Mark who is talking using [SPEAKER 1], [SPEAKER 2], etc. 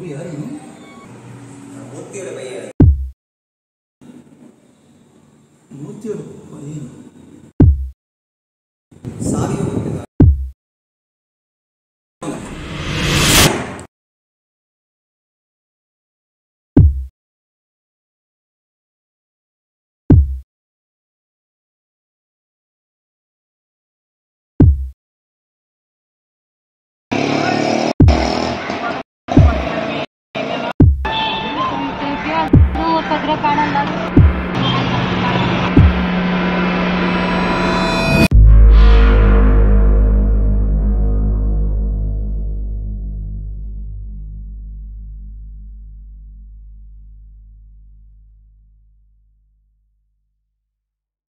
[SPEAKER 1] ரொம்ப யாரு மூர்த்தியோட பையன். மூர்த்தியோட பையன். சாதியோட
[SPEAKER 2] पत्रकारांना